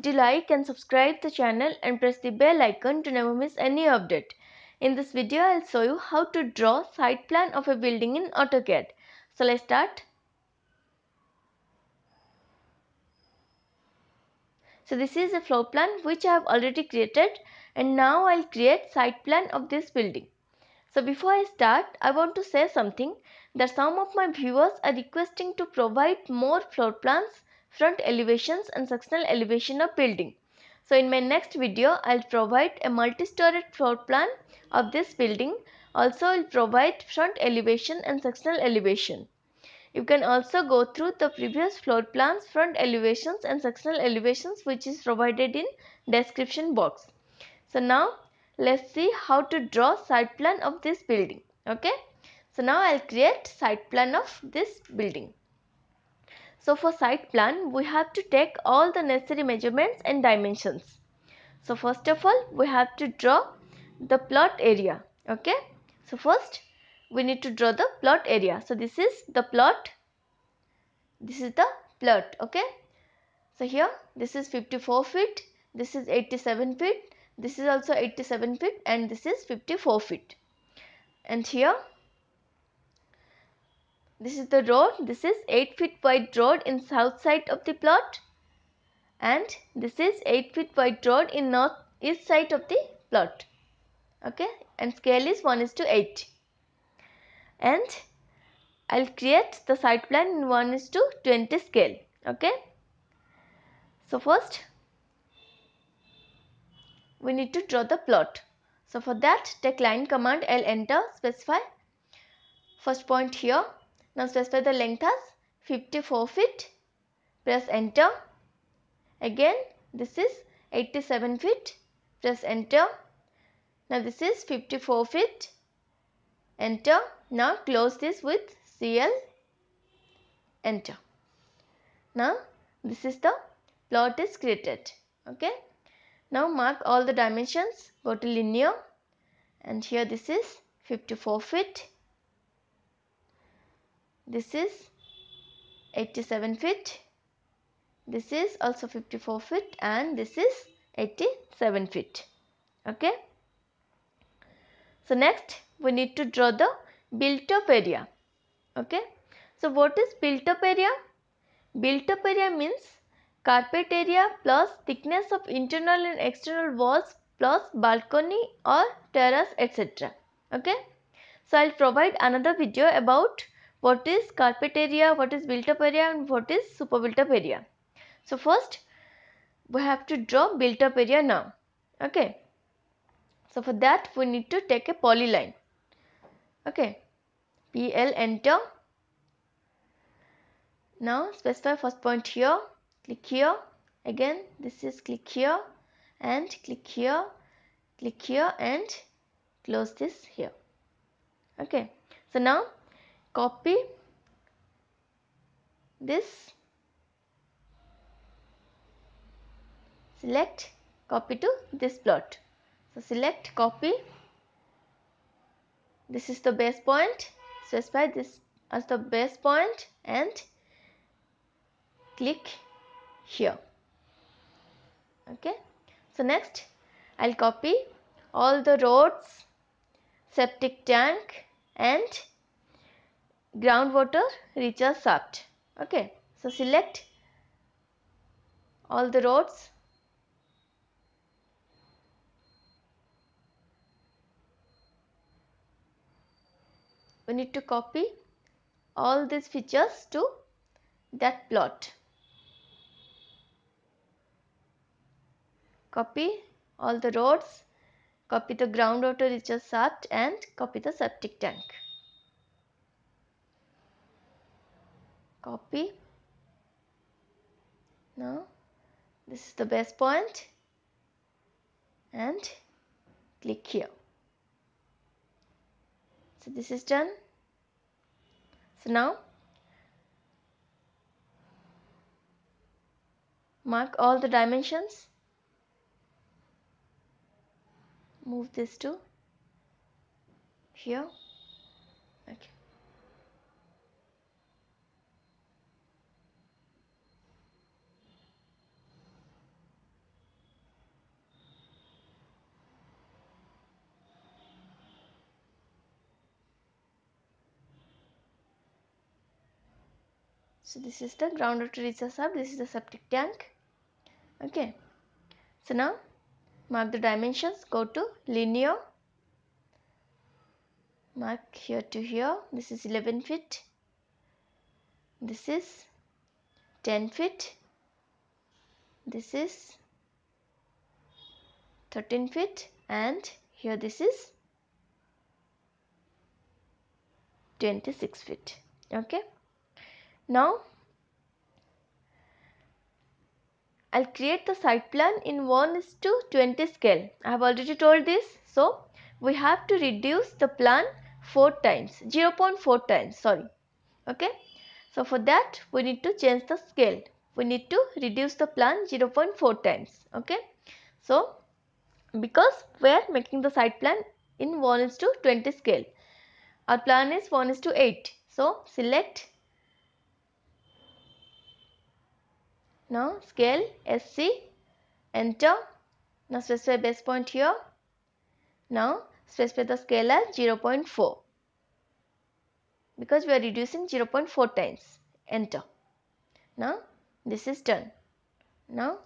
do like and subscribe the channel and press the bell icon to never miss any update. In this video, I'll show you how to draw site plan of a building in AutoCAD. So let's start. So this is a floor plan which I have already created and now I'll create site plan of this building. So before I start, I want to say something that some of my viewers are requesting to provide more floor plans, front elevations and sectional elevation of building. So in my next video, I'll provide a multi-storied floor plan of this building. Also, I'll provide front elevation and sectional elevation. You can also go through the previous floor plans, front elevations and sectional elevations which is provided in description box. So now let's see how to draw site plan of this building. Okay. So now I'll create site plan of this building. So for site plan we have to take all the necessary measurements and dimensions. So first of all we have to draw the plot area. Okay. So first we need to draw the plot area. So this is the plot. This is the plot. Okay. So here this is 54 feet. This is 87 feet this is also 87 feet and this is 54 feet and here this is the road. This is 8 feet wide road in south side of the plot. And this is 8 feet wide road in north east side of the plot. Okay? And scale is 1 is to 8 and I'll create the site plan in 1 is to 20 scale. Okay? So first we need to draw the plot. So for that take line command I'll enter specify. First point here. Now specify the length as 54 feet. Press enter. Again this is 87 feet. Press enter. Now this is 54 feet. Enter. Now close this with CL. Enter. Now this is the plot is created. Okay. Now mark all the dimensions, go to linear and here this is 54 feet. This is 87 feet. This is also 54 feet and this is 87 feet. Okay. So next we need to draw the built up area. Okay. So what is built up area? Built up area means carpet area plus thickness of internal and external walls plus balcony or terrace etc. Okay. So, I will provide another video about what is carpet area, what is built up area and what is super built up area. So, first we have to draw built up area now. Okay. So, for that we need to take a polyline. Okay. PL enter. Now specify first point here click here again this is click here and click here click here and close this here okay so now copy this. Select copy to this plot. So select copy. This is the base point. Specify this as the base point and click here. Okay. So next I'll copy all the roads septic tank and groundwater recharge shaft. Okay so select all the roads we need to copy all these features to that plot. Copy all the roads, copy the groundwater recharge shaft and copy the septic tank. Copy. Now this is the base point and click here. So this is done. So now mark all the dimensions move this to here so this is the groundwater reservoir this is the septic tank. Okay. So now mark the dimensions. Go to linear. Mark here to here. This is 11 feet. This is 10 feet. This is 13 feet. And here this is 26 feet. Okay now I'll create the site plan in 1 is to 20 scale. I have already told this. So, we have to reduce the plan 4 times, 0.4 times, sorry. Okay. So, for that we need to change the scale. We need to reduce the plan 0.4 times. Okay. So, because we are making the site plan in 1 is to 20 scale. Our plan is 1 is to 8. So, select Now scale SC, enter. Now specify base point here. Now specify the scale as 0.4 because we are reducing 0.4 times. Enter. Now this is done. Now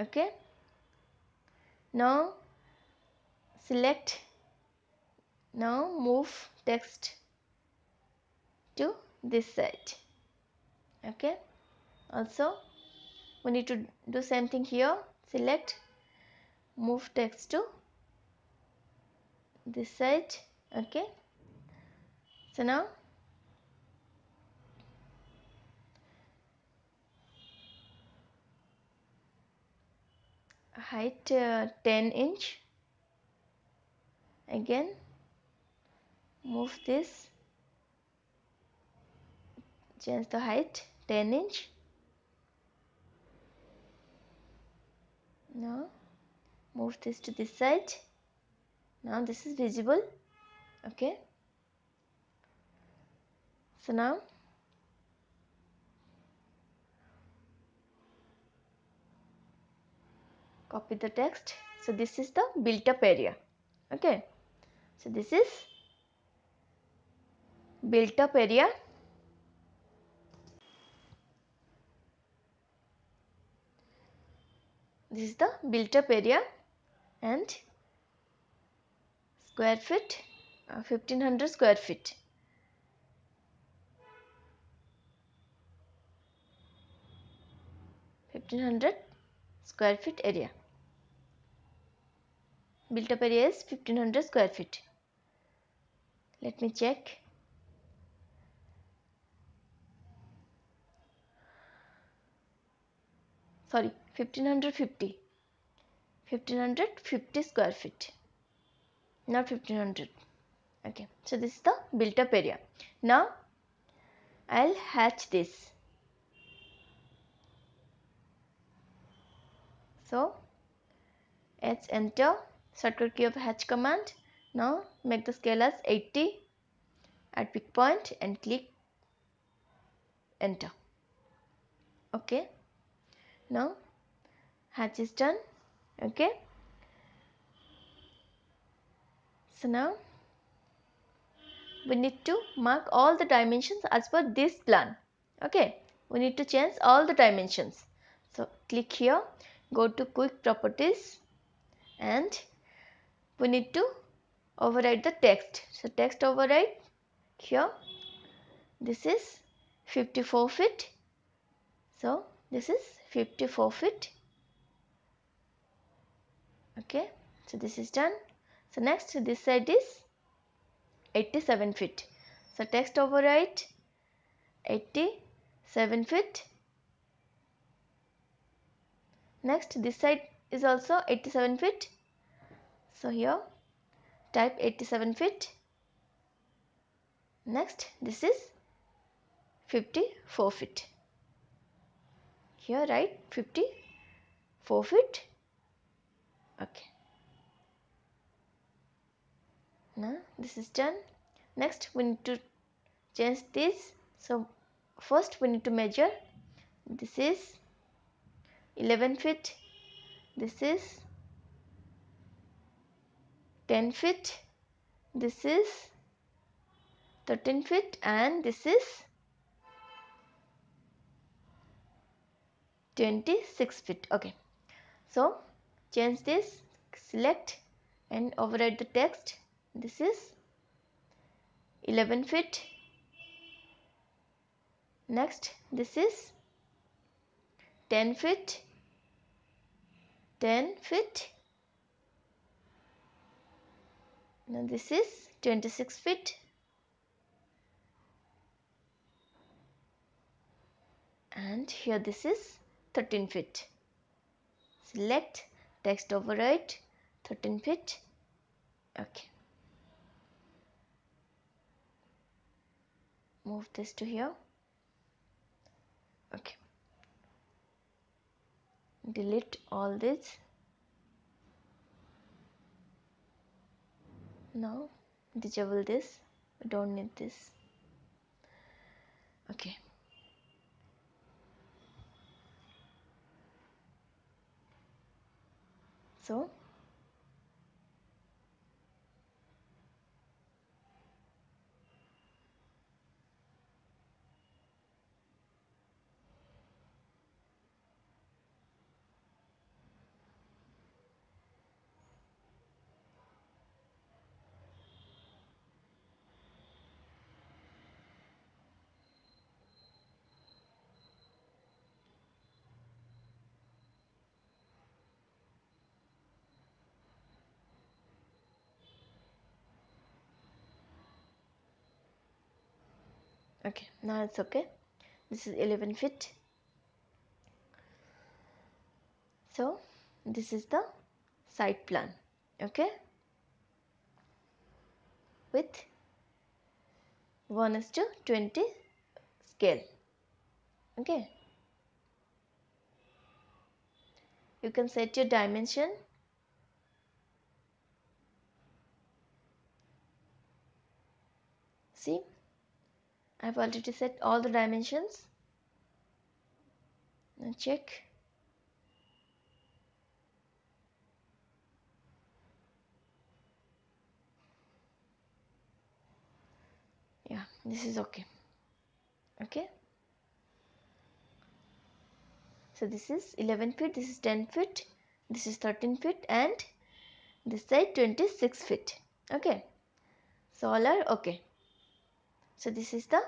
okay. Now select now move text to this side okay? Also we need to do same thing here. Select move text to this side okay? So now height uh, 10 inch. Again move this change the height 10 inch. Now move this to this side. Now this is visible okay? So now copy the text. So this is the built up area okay? So this is built up area this is the built up area and square feet uh, 1500 square feet Fifteen hundred square feet area. Built up area is fifteen hundred square feet. Let me check. Sorry, 1550 1550 square feet. Not 1500 okay so this is the built up area. Now I'll hatch this. So let's enter shortcut key of hatch command. Now make the scale as 80 at pick point and click enter. Okay. Now hatch is done. Okay. So now we need to mark all the dimensions as per this plan. Okay. We need to change all the dimensions. So click here go to quick properties and we need to override the text. So text override here. This is 54 feet. So this is 54 feet okay so this is done. So next this side is 87 feet. So text override 87 feet. Next this side is also 87 feet. So here type 87 feet. Next this is 54 feet. Here write 54 feet okay. Now this is done. Next we need to change this. So first we need to measure. This is 11 feet. This is 10 feet. This is 13 feet. And this is 26 feet. Okay. So change this select and override the text. This is 11 feet. Next this is 10 feet. 10 feet. Now this is 26 feet. And here this is 13 feet. Select text override 13 feet okay. Move this to here. Okay. Delete all this. Now disable this. Don't need this. Okay so okay now it's okay. This is 11 feet. So this is the site plan okay? With 1 is to 20 scale okay? You can set your dimension. See I've already set all the dimensions. Now check. Yeah this is okay. Okay? So this is 11 feet this is 10 feet this is 13 feet and this side 26 feet. Okay? So all are okay so this is the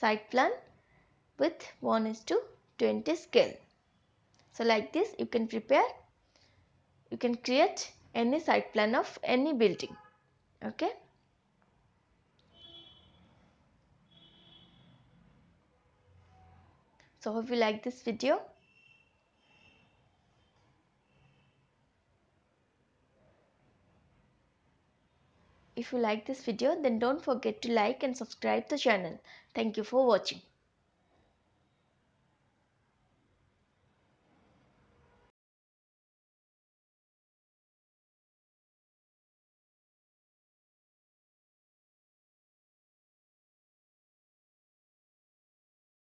site plan with 1 is to 20 scale. So like this you can prepare, you can create any site plan of any building. Okay. So hope you like this video. If you like this video then don't forget to like and subscribe the channel. Thank you for watching.